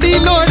the Lord.